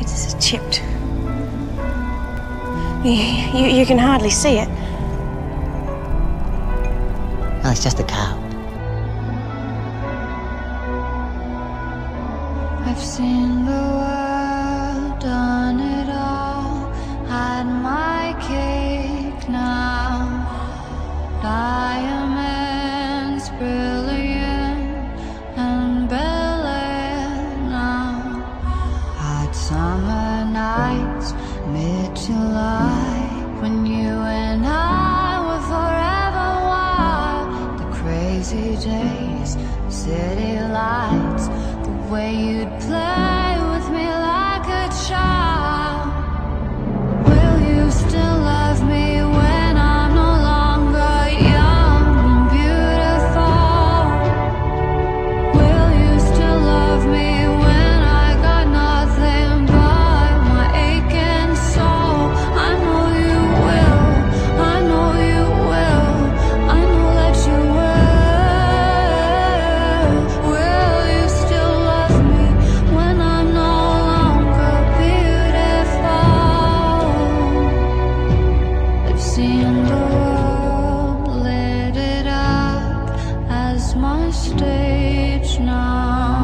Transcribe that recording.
It's. It's chipped. You, you, you can hardly see it. Oh, it's just a cow. I've seen the world, lights, the way you'd play. my stage now.